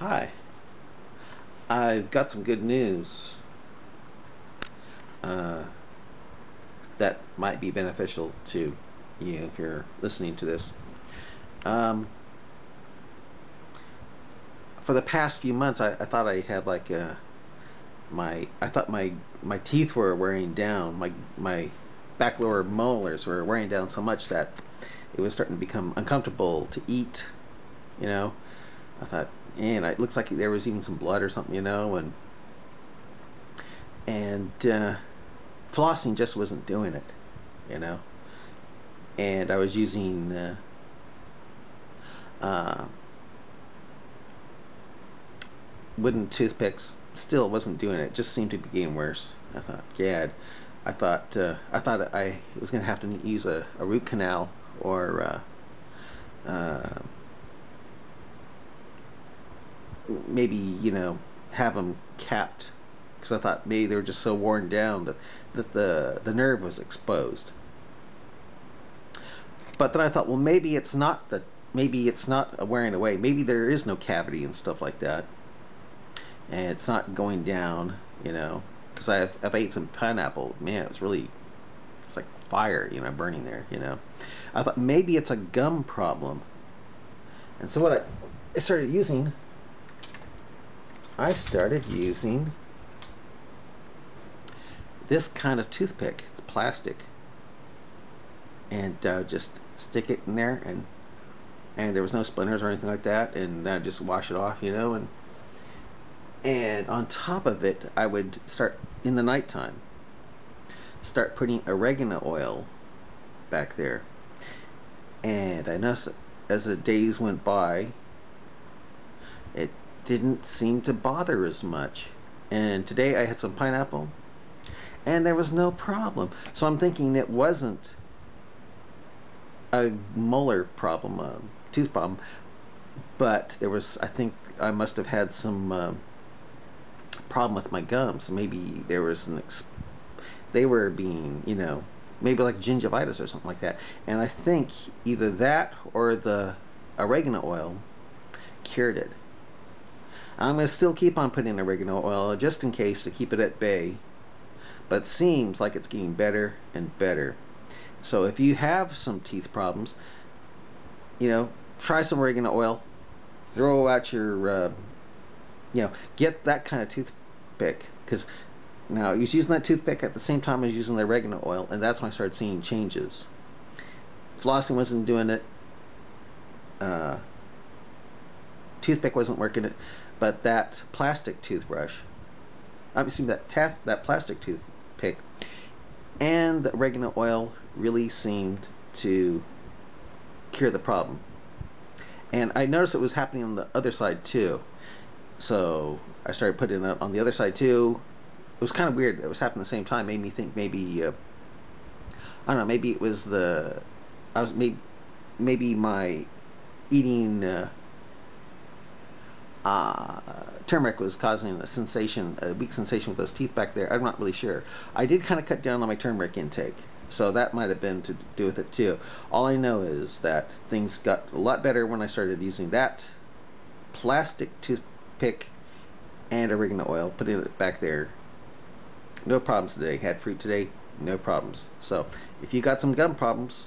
Hi. I've got some good news uh, that might be beneficial to you if you're listening to this. Um, for the past few months, I, I thought I had like a, my I thought my my teeth were wearing down. My my back lower molars were wearing down so much that it was starting to become uncomfortable to eat. You know, I thought, and it looks like there was even some blood or something, you know, and and uh, flossing just wasn't doing it, you know. And I was using uh, uh, wooden toothpicks, still wasn't doing it. it. Just seemed to be getting worse. I thought, gad. I thought uh, I thought I was going to have to use a, a root canal or uh, uh, maybe you know have them capped because I thought maybe they were just so worn down that that the the nerve was exposed. But then I thought, well, maybe it's not that. Maybe it's not wearing away. Maybe there is no cavity and stuff like that, and it's not going down. You know, because I've I've ate some pineapple. Man, it's really it's like fire. You know, burning there. You know, I thought maybe it's a gum problem. And so what I, I started using I started using this kind of toothpick. It's plastic. And uh, just stick it in there and and there was no splinters or anything like that and I just wash it off, you know, and and on top of it I would start in the nighttime start putting oregano oil back there. And I noticed as the days went by didn't seem to bother as much. And today I had some pineapple and there was no problem. So I'm thinking it wasn't a molar problem, a tooth problem, but there was, I think I must have had some uh, problem with my gums. Maybe there was an, they were being, you know, maybe like gingivitis or something like that. And I think either that or the oregano oil cured it. I'm going to still keep on putting oregano oil just in case to keep it at bay. But it seems like it's getting better and better. So if you have some teeth problems, you know, try some oregano oil. Throw out your, uh, you know, get that kind of toothpick. Because now, he's using that toothpick at the same time as using the oregano oil, and that's when I started seeing changes. Flossing wasn't doing it. Uh, toothpick wasn't working it. But that plastic toothbrush, obviously that that plastic toothpick, and the oregano oil really seemed to cure the problem. And I noticed it was happening on the other side too. So I started putting it on the other side too. It was kind of weird. It was happening at the same time. Made me think maybe uh, I don't know. Maybe it was the I was maybe maybe my eating uh, uh, turmeric was causing a sensation, a weak sensation with those teeth back there. I'm not really sure. I did kind of cut down on my turmeric intake, so that might have been to do with it too. All I know is that things got a lot better when I started using that plastic toothpick and oregano oil, putting it back there. No problems today. Had fruit today, no problems. So if you got some gum problems,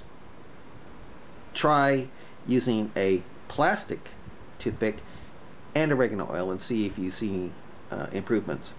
try using a plastic toothpick and oregano oil and see if you see uh, improvements.